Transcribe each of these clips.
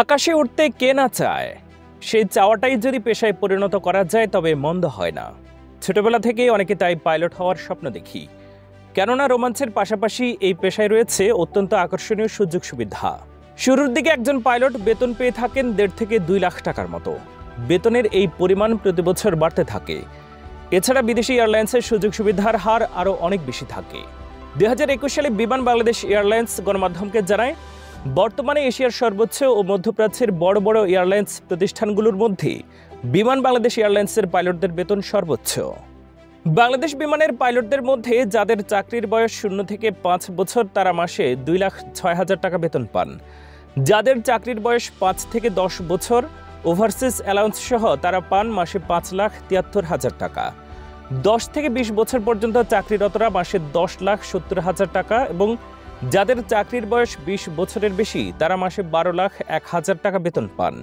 আকাশে উঠতে কে না চায়? সেই চাওয়াটাই যদি পেশায় পরিণত করা যায়, তবে মন্দ হয় না। ছোটবেলা থেকেই অনেকে তাই পাইলট হওয়ার স্বপ্ন দেখি। কেননা রোমাঞ্চের পাশাপাশি এই পেশায় রয়েছে অত্যন্ত আকর্ষণীয় সুযোগ সুবিধা শুরুর দিকে একজন পাইলট বেতন পেয়ে থাকেন দেড় থেকে দুই লাখ টাকার মতো। বেতনের এই পরিমাণ প্রতি বছর বাড়তে থাকে। এছাড়া বিদেশি এয়ারলাইন্সের সুযোগ সুবিধার হার আরও অনেক বেশি থাকে। দুই হাজার একুশ সালে বিমান বাংলাদেশ এয়ারলাইন্স গণমাধ্যমকে জানায় বর্তমানে এশিয়ার সর্বোচ্চ ও মধ্যপ্রাচ্যের বড় বড় এয়ারলাইন্স প্রতিষ্ঠানগুলোর মধ্যে বিমান বাংলাদেশ এয়ারলাইন্সের পাইলটদের বেতন সর্বোচ্চ। বাংলাদেশ বিমানের পাইলটদের মধ্যে যাদের চাকরির বয়স শূন্য থেকে পাঁচ বছর, তারা মাসে দুই লাখ ছয় হাজার টাকা বেতন পান। যাদের চাকরির বয়স পাঁচ থেকে দশ বছর, ওভারসিজ অ্যালাউন্স সহ তারা পান মাসে পাঁচ লাখ তিয়াত্তর হাজার টাকা। দশ থেকে বিশ বছর পর্যন্ত চাকরিরতরা মাসে দশ লাখ সত্তর হাজার টাকা এবং যাদের চাকরির বয়স বিশ বছরের বেশি, তারা মাসে বারো লাখ এক হাজার টাকা বেতন পান।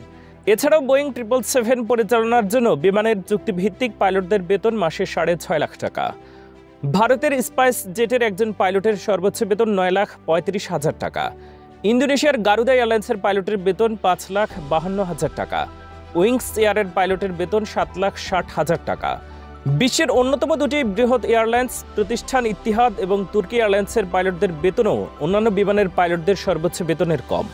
এছাড়াও বোয়িং ট্রিপল সেভেন পরিচালনার জন্য বিমানের চুক্তিভিত্তিক পাইলটদের বেতন মাসে সাড়ে ছয় লাখ টাকা। ভারতের স্পাইস জেটের একজন পাইলটের সর্বোচ্চ বেতন নয় লাখ পঁয়ত্রিশ হাজার টাকা। ইন্দোনেশিয়ার গারুদা এয়ারলাইন্সের পাইলটের বেতন পাঁচ লাখ বাহান্ন হাজার টাকা। উইংস এয়ারের পাইলটের বেতন সাত লাখ ষাট হাজার টাকা। বিশ্বের অন্যতম দুটি বৃহৎ এয়ারলাইন্স, প্রতিষ্ঠান ইতিহাদ এবং তুর্কি এয়ারলাইন্সের পাইলটদের বেতনও অন্যান্য বিমানের পাইলটদের সর্বোচ্চ বেতনের কম।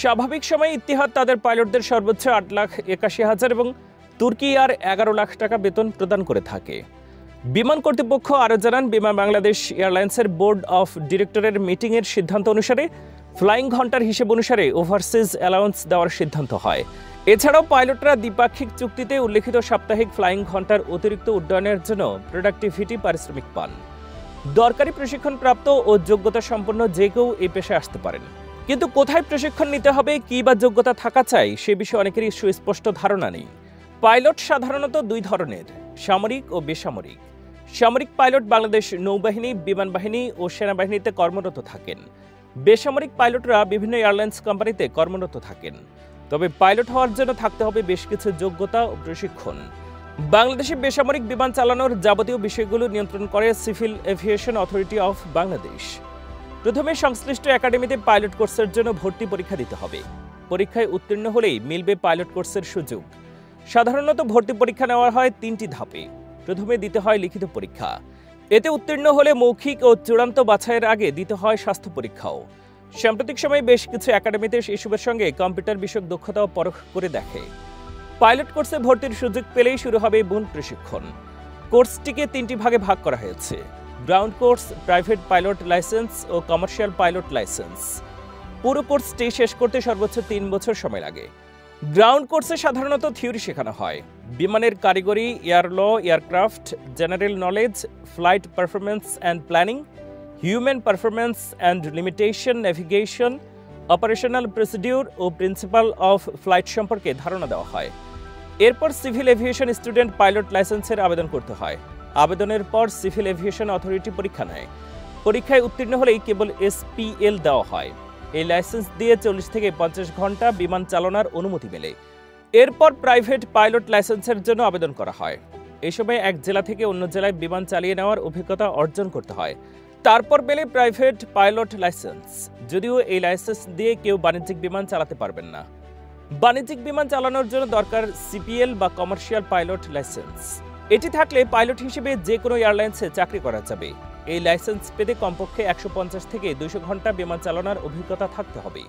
স্বাভাবিক সময়ে ইতিহাদ তাদের পাইলটদের সর্বোচ্চ আট লাখ একাশি হাজার এবং তুর্কি আর এগারো লাখ টাকা বেতন প্রদান করে থাকে। বিমান কর্তৃপক্ষ আরও জানান, বিমান বাংলাদেশ এয়ারলাইন্সের বোর্ড অফ ডিরেক্টরের মিটিংয়ের সিদ্ধান্ত অনুসারে, ফ্লাইং ঘণ্টার হিসেব অনুসারে ওভারসিজ অ্যালাউন্স দেওয়ার সিদ্ধান্ত হয়। এছাড়াও পাইলটরা দ্বিপাক্ষিক চুক্তিতে উল্লেখিত সাপ্তাহিক ফ্লাইং ঘণ্টার অতিরিক্ত উড্ডয়নের জন্য প্রোডাক্টিভিটি পারিশ্রমিক পান। দরকারি প্রশিক্ষণপ্রাপ্ত ও যোগ্যতা সম্পন্ন যে কেউ এই পেশায় আসতে পারেন। কিন্তু কোথায় প্রশিক্ষণ নিতে হবে, কী বা যোগ্যতা থাকা চাই, সে বিষয়ে অনেকেরই সুস্পষ্ট ধারণা নেই। পাইলট সাধারণত দুই ধরনের, সামরিক ও বেসামরিক। সামরিক পাইলট বাংলাদেশ নৌবাহিনী, বিমান বাহিনী ও সেনাবাহিনীতে কর্মরত থাকেন। বেসামরিক পাইলটরা বিভিন্ন এয়ারলাইন্স কোম্পানিতে কর্মরত থাকেন। তবে পাইলট হওয়ার জন্য থাকতে হবে বেশ কিছু যোগ্যতা ও প্রশিক্ষণ। বাংলাদেশে বেসামরিক বিমান চালানোর যাবতীয় বিষয়গুলো নিয়ন্ত্রণ করে civil aviation authority of Bangladesh. প্রথমে সংশ্লিষ্ট একাডেমিতে পাইলট কোর্সের জন্য ভর্তি পরীক্ষা দিতে হবে। পরীক্ষায় উত্তীর্ণ হলেই মিলবে পাইলট কোর্সের সুযোগ। সাধারণত ভর্তি পরীক্ষা নেওয়া হয় তিনটি ধাপে। প্রথমে দিতে হয় লিখিত পরীক্ষা। এতে উত্তীর্ণ হলে মৌখিক ও চূড়ান্ত বাছাইয়ের আগে দিতে হয় স্বাস্থ্য পরীক্ষাও। সাম্প্রতিক সময়ে বেশ কিছু একাডেমিতে এসবের সঙ্গে কম্পিউটার বিষয়ক দক্ষতাও পরখ করে দেখে। পাইলট কোর্সে ভর্তির সুযোগ পেলেই শুরু হবে বোন প্রশিক্ষণ। কোর্সটিকে তিনটি ভাগে ভাগ করা হয়েছে। Ground course, private pilot license ও কমার্শিয়াল পাইলট লাইসেন্স। পুরো কোর্সটি শেষ করতে সর্বোচ্চ তিন বছর সময় লাগে। গ্রাউন্ড কোর্সে সাধারণত থিওরি শেখানো হয়। বিমানের কারিগরি, air law, aircraft, general knowledge, flight performance and planning human performance and limitation navigation operational procedure O principal of flight সম্পর্কে ধারণা দেওয়া হয়। এরপর সিভিল এভিয়েশন স্টুডেন্ট পাইলট লাইসেন্সের আবেদন করতে হয়। আবেদনের পর সিভিল এভিয়েশন অথরিটি পরীক্ষা নেয়। পরীক্ষায় উত্তীর্ণ হলেই কেবল এসপিএল দেওয়া হয়। এই লাইসেন্স দিয়ে চল্লিশ থেকে পঞ্চাশ ঘণ্টা বিমান চালনার অনুমতি মেলে। এরপর প্রাইভেট পাইলট লাইসেন্সের জন্য আবেদন করা হয়। এই সময় এক জেলা থেকে অন্য জেলায় বিমান চালিয়ে নেওয়ার অভিজ্ঞতা অর্জন করতে হয়। তারপর পেলে প্রাইভেট পাইলট লাইসেন্স। যদিও এই লাইসেন্স দিয়ে কেউ বাণিজ্যিক বিমান চালাতে পারবেন না। বাণিজ্যিক বিমান চালানোর জন্য দরকার সিপিএল বা কমার্শিয়াল পাইলট লাইসেন্স। এটি থাকলে পাইলট হিসেবে যে কোনো এয়ারলাইন্সে চাকরি করা যাবে। এই লাইসেন্স পেতে কমপক্ষে একশো পঞ্চাশ থেকে দুশো ঘণ্টা বিমান চালানোর অভিজ্ঞতা থাকতে হবে।